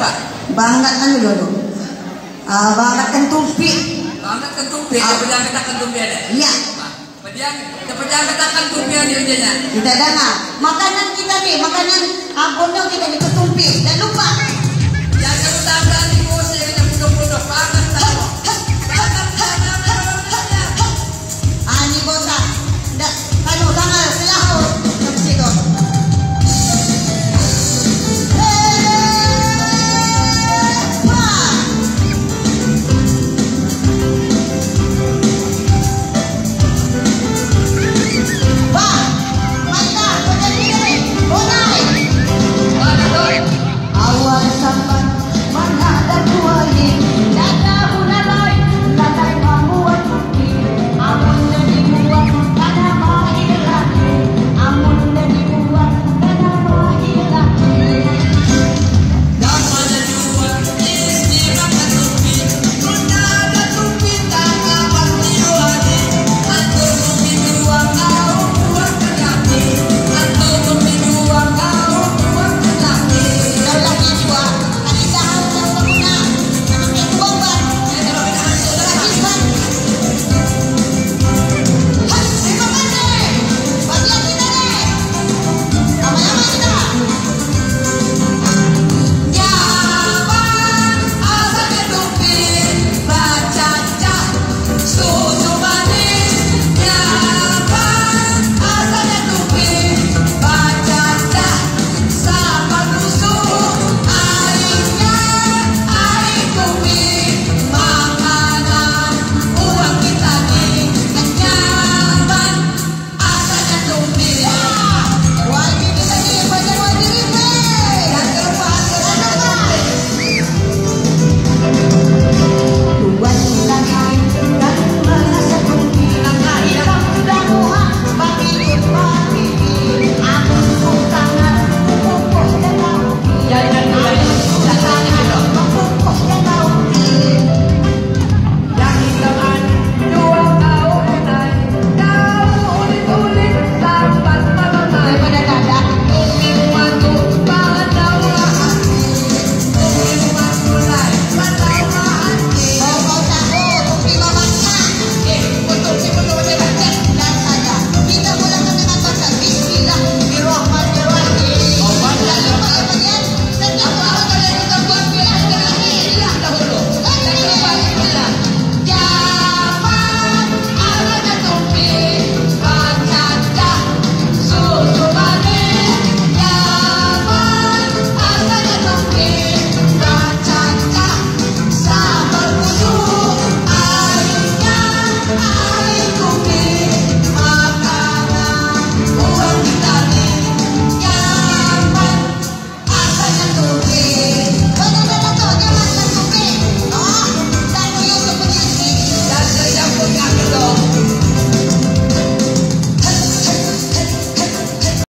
pak? Bangat kan dulu dong. Ah, bangat kentumpi. Bangat kentumpi. Ah, pejalan kita kentumpi ada. Ya. Ah, iya. Pejalan, pedang kita kentumpi ada ujanya. Kita dengar. Makanan kita nih, makanan abonnya ah,